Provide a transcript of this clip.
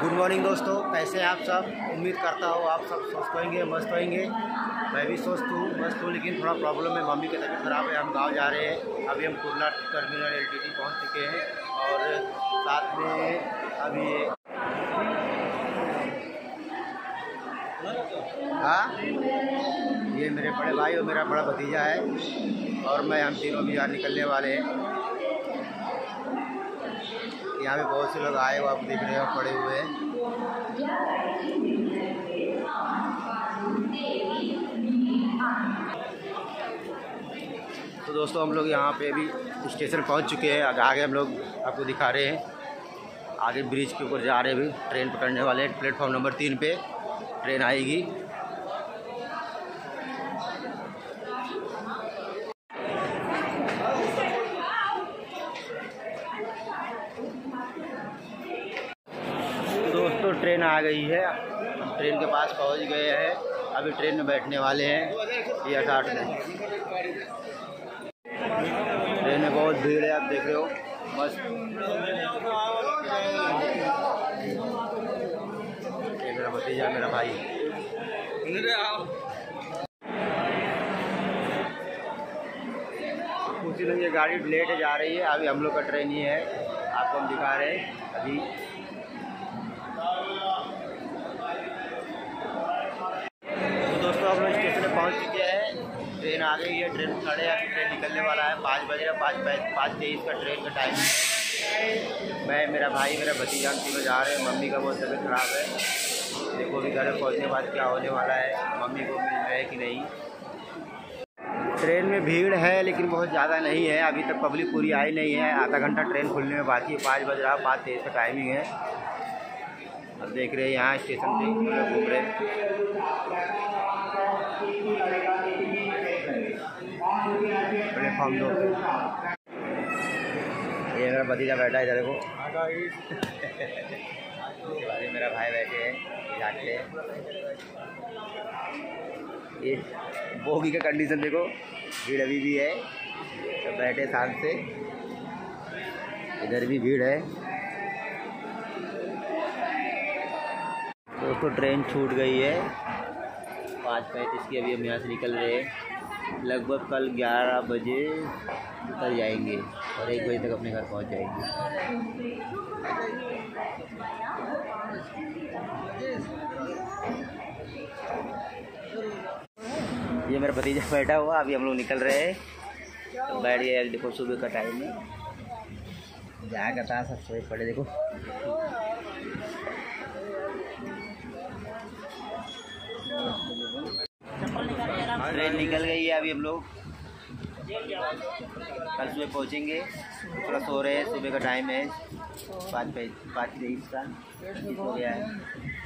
Good morning दोस्तों, कैसे आप सब? उम्मीद करता हूँ आप सब स्वस्थ होंगे, मस्त होंगे। मैं भी स्वस्थ हूँ, मस्त हूँ, लेकिन थोड़ा प्रॉब्लम है, मम्मी की तबीयत ख़राब है, हम गाँव जा रहे हैं। अभी हम कुरला टर्मिनल एल टी पहुँच चुके हैं और साथ में अभी हाँ? ये मेरे बड़े भाई और मेरा बड़ा भतीजा है और मैं हम तीनों भी यहाँ निकलने वाले हैं। यहाँ पे बहुत से लोग आए हुए, आप देख रहे हो, पड़े हुए हैं। तो दोस्तों, हम लोग यहाँ पे भी स्टेशन पहुँच चुके हैं। आगे हम लोग आपको दिखा रहे हैं। आगे ब्रिज के ऊपर जा रहे हैं अभी। ट्रेन पकड़ने वाले हैं। प्लेटफॉर्म नंबर तीन पे ट्रेन आएगी दोस्तों ट्रेन आ गई है। हम ट्रेन के पास पहुँच गए हैं। अभी ट्रेन में बैठने वाले हैं। ये अठाठ में। ट्रेन में बहुत भीड़ है, आप देख रहे हो। मस्त। मेरा भतीजा, मेरा भाई। कुछ लोग ये गाड़ी लेट जा रही है। अभी हम लोग का ट्रेन ही है। आपको हम दिखा रहे हैं। अभी तो दोस्तों हम लोग स्टेशन पे पहुँच चुके हैं ट्रेन आ गई है, ट्रेन खड़े हैं ट्रेन निकलने वाला है, पाँच बज बजे पाँच पाँच तेईस का ट्रेन का टाइम है। मैं, मेरा भाई, मेरा भतीजा तीनों जा रहे हैं, मम्मी का बहुत तबीयत ख़राब है। देखो अभी घर पहुँचने के बाद क्या होने वाला है, मम्मी को मिल रहा है कि नहीं। ट्रेन में भीड़ है, लेकिन बहुत ज़्यादा नहीं है, अभी तक पब्लिक पूरी आई नहीं है। आधा घंटा ट्रेन खुलने में बाकी है, पाँच बज रहा पाँच तेईस का टाइमिंग है। अब देख रहे हैं यहाँ स्टेशन पे, घूम रहे दो ये मेरा भतीजा बैठा है इधर ये मेरा भाई बैठे हैं ये बोगी का कंडीशन देखो, भीड़ अभी भी है तो बैठे शांत से। इधर भी भीड़ है। दोस्तों ट्रेन छूट गई है। पाँच पैंतीस की अभी हम यहाँ से निकल रहे हैं। लगभग कल ग्यारह बजे उतर जाएँगे और एक बजे तक अपने घर पहुँच जाएँगे। ये मेरा भतीजा बैठा हुआ, अभी हम लोग निकल रहे हैं। तो बैठ गया, देखो सुबह का टाइम है। का था सब सोए पड़े, देखो। ट्रेन निकल गई है अभी हम लोग। कल सुबह पहुँचेंगे। थोड़ा सो रहे हैं, सुबह का टाइम है। पाँच पाँच तेईस का हो गया है।